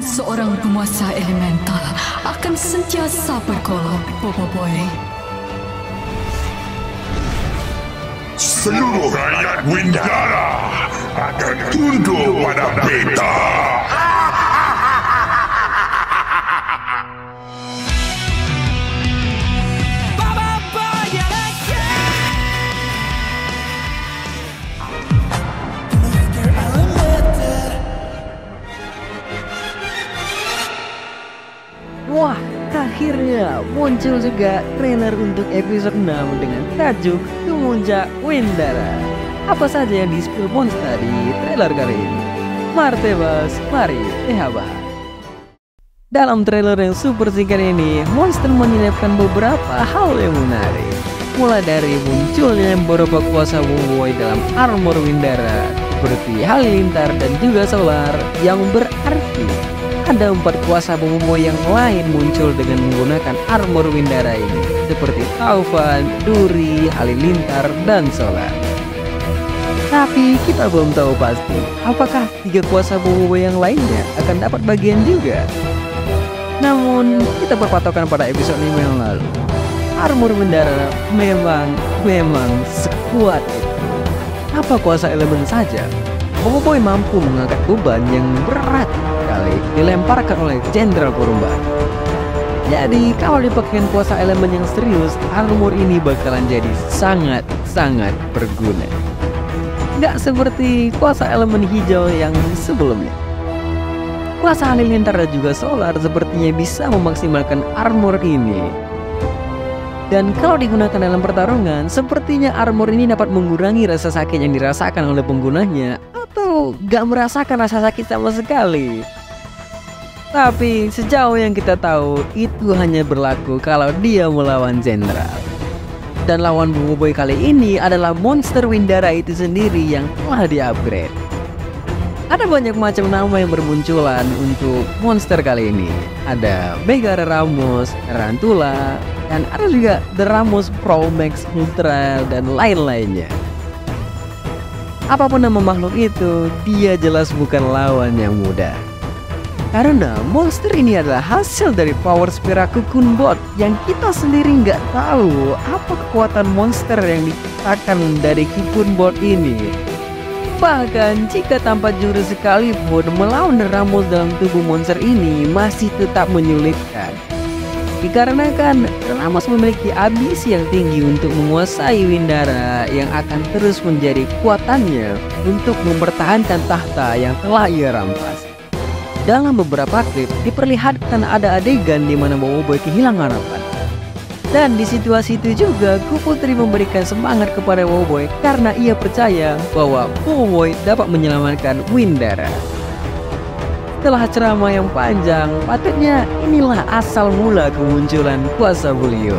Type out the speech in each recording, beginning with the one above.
Seorang penguasa elemental akan sentiasa berkolok, Bobo Boy. Seluruh rakyat Windara akan tunduk pada beta. Akhirnya muncul juga trailer untuk episode 6 dengan tajuk Kemuncak Windara. Apa saja yang di-spill Monster di trailer kali ini? Martebas, mari lihat Dalam trailer yang super singkat ini, Monster menyelipkan beberapa hal yang menarik. Mulai dari munculnya beberapa kuasa Wowoy dalam armor Windara, seperti Halilintar dan juga Solar, yang berarti empat kuasa Momomo yang lain muncul dengan menggunakan armor Windara ini seperti Taufan, Duri, Halilintar, dan Solar. Tapi kita belum tahu pasti apakah tiga kuasa Momomo yang lainnya akan dapat bagian juga. Namun kita berpatokan pada episode 5 yang lalu. Armor Windara memang memang sekuat itu. Apa kuasa elemen saja? Momoboy mampu mengangkat beban yang berat kali dilemparkan oleh Jenderal Purba. Jadi kalau dipakaikan kuasa elemen yang serius, armor ini bakalan jadi sangat-sangat berguna. Nggak seperti kuasa elemen hijau yang sebelumnya. Kuasa halilintar dan juga solar sepertinya bisa memaksimalkan armor ini. Dan kalau digunakan dalam pertarungan, sepertinya armor ini dapat mengurangi rasa sakit yang dirasakan oleh penggunanya atau gak merasakan rasa sakit sama sekali. Tapi sejauh yang kita tahu itu hanya berlaku kalau dia melawan jenderal. Dan lawan Boy kali ini adalah monster Windara itu sendiri yang telah di-upgrade. Ada banyak macam nama yang bermunculan untuk monster kali ini. Ada Mega Ramos, Tarantula, dan ada juga The Ramos Pro Max Ultra dan lain-lainnya. Apa pun nama makhluk itu, dia jelas bukan lawan yang mudah. Karena monster ini adalah hasil dari power Spira Cocoon Bot yang kita sendiri nggak tahu apa kekuatan monster yang diciptakan dari Cocoon Bot ini. Bahkan jika tanpa jurus sekalipun melawan Ramos dalam tubuh monster ini masih tetap menyulitkan. Dikarenakan Ramos memiliki ambisi yang tinggi untuk menguasai Windara yang akan terus menjadi kuatannya untuk mempertahankan tahta yang telah ia rampas. Dalam beberapa klip diperlihatkan ada adegan di mana Boboiboy kehilangan harapan. Dan di situasi itu juga Kuputri memberikan semangat kepada Boboiboy karena ia percaya bahwa Boboiboy dapat menyelamatkan Windara. Setelah ceramah yang panjang, patutnya inilah asal mula kemunculan kuasa Bulio.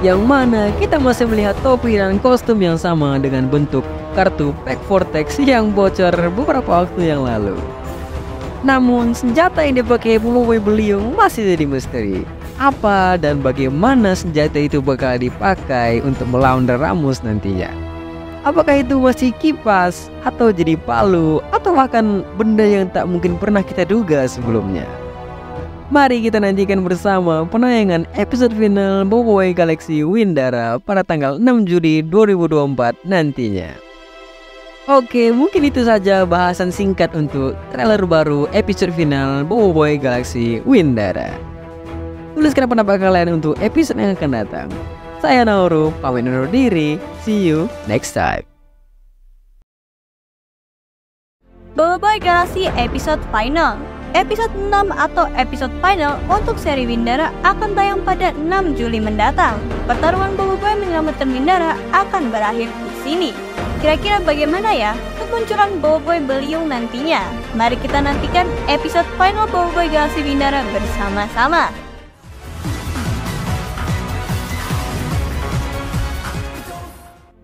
Yang mana kita masih melihat topi dan kostum yang sama dengan bentuk kartu Pack Vortex yang bocor beberapa waktu yang lalu. Namun senjata yang dipakai Boboiboy Beliung masih jadi misteri. Apa dan bagaimana senjata itu bakal dipakai untuk melawan Ramos nantinya? Apakah itu masih kipas atau jadi palu atau bahkan benda yang tak mungkin pernah kita duga sebelumnya? Mari kita nantikan bersama penayangan episode final Boboiboy Galaxy Windara pada tanggal 6 Juli 2024 nantinya. Oke, mungkin itu saja bahasan singkat untuk trailer baru episode final Boboiboy Galaxy Windara. Tuliskan pendapat kalian untuk episode yang akan datang. Saya Nauru, pamit undur diri. See you next time. Boboiboy Galaxy episode final Episode 6 atau episode final untuk seri Windara akan tayang pada 6 Juli mendatang. Pertarungan Boboiboy menyelamatkan Windara akan berakhir di sini. Kira-kira bagaimana ya kemunculan Boboiboy Beliung nantinya? Mari kita nantikan episode final Boboiboy Galaxy Windara bersama-sama.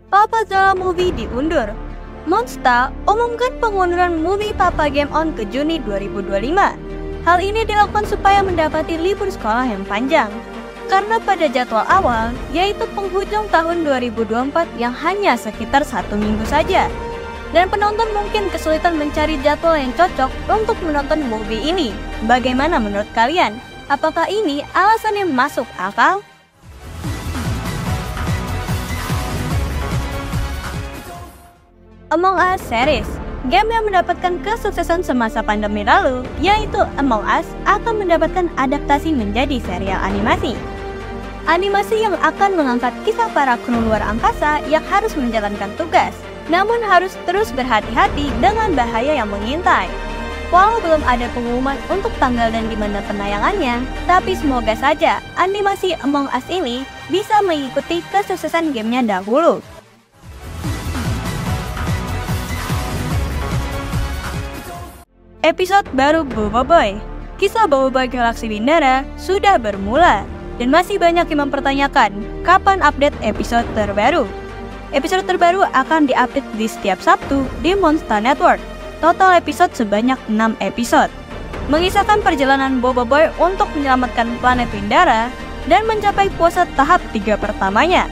Papa Zala Movie diundur. Monster umumkan pengunduran movie Papa Game On ke Juni 2025. Hal ini dilakukan supaya mendapati libur sekolah yang panjang. Karena pada jadwal awal, yaitu penghujung tahun 2024 yang hanya sekitar satu minggu saja. dan penonton mungkin kesulitan mencari jadwal yang cocok untuk menonton movie ini. Bagaimana menurut kalian? Apakah ini alasan yang masuk akal? Among Us series Game yang mendapatkan kesuksesan semasa pandemi lalu, yaitu Among Us, akan mendapatkan adaptasi menjadi serial animasi. Animasi yang akan mengangkat kisah para kru luar angkasa yang harus menjalankan tugas, namun harus terus berhati-hati dengan bahaya yang mengintai. Walau belum ada pengumuman untuk tanggal dan di mana penayangannya, tapi semoga saja animasi Among Us ini bisa mengikuti kesuksesan gamenya dahulu. Episode baru Bobo Boy Kisah Bobo Boy Galaxy Bindara sudah bermula dan masih banyak yang mempertanyakan kapan update episode terbaru. Episode terbaru akan diupdate di setiap Sabtu di Monster Network. Total episode sebanyak 6 episode. Mengisahkan perjalanan Bobo Boy untuk menyelamatkan planet Windara dan mencapai puasa tahap 3 pertamanya.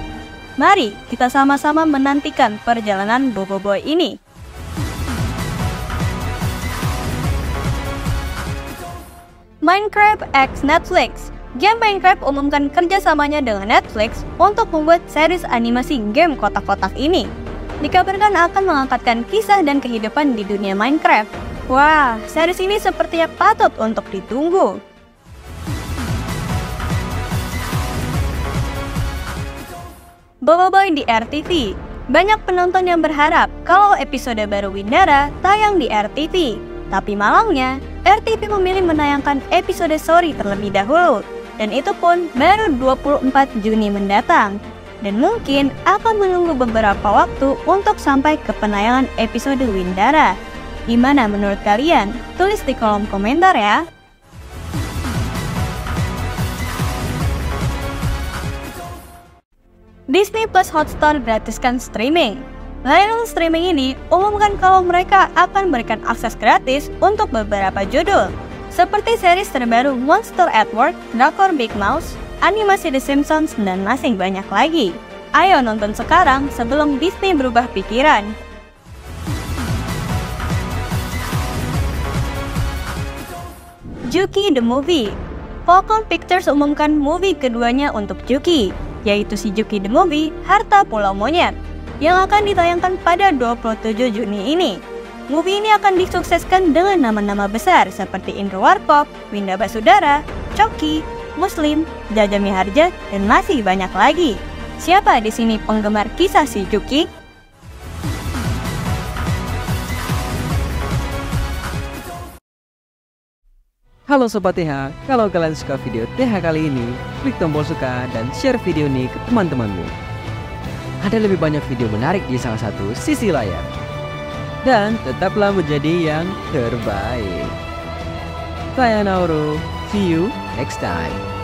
Mari kita sama-sama menantikan perjalanan Bobo Boy ini. Minecraft X Netflix Game Minecraft umumkan kerjasamanya dengan Netflix untuk membuat series animasi game kotak-kotak ini. Dikabarkan akan mengangkatkan kisah dan kehidupan di dunia Minecraft. Wah, series ini sepertinya patut untuk ditunggu. Bobo Boy di RTV Banyak penonton yang berharap kalau episode baru Windara tayang di RTV. Tapi malangnya, RTV memilih menayangkan episode Sorry terlebih dahulu, dan itu pun baru 24 Juni mendatang. Dan mungkin akan menunggu beberapa waktu untuk sampai ke penayangan episode Windara. Gimana menurut kalian? Tulis di kolom komentar ya. Disney Plus Hotstar gratiskan streaming. Layanan streaming ini umumkan kalau mereka akan memberikan akses gratis untuk beberapa judul, seperti series terbaru Monster at Work, Drakor Big Mouse, animasi The Simpsons, dan masih banyak lagi. Ayo nonton sekarang sebelum Disney berubah pikiran. Juki the Movie Falcon Pictures umumkan movie keduanya untuk Juki, yaitu si Juki the Movie, Harta Pulau Monyet yang akan ditayangkan pada 27 Juni ini. Movie ini akan disukseskan dengan nama-nama besar seperti Indro Warkop, Winda Basudara, Coki, Muslim, Jaja Miharja, dan masih banyak lagi. Siapa di sini penggemar kisah si Juki? Halo Sobat TH, kalau kalian suka video TH kali ini, klik tombol suka dan share video ini ke teman-temanmu ada lebih banyak video menarik di salah satu sisi layar. Dan tetaplah menjadi yang terbaik. Saya Nauru, see you next time.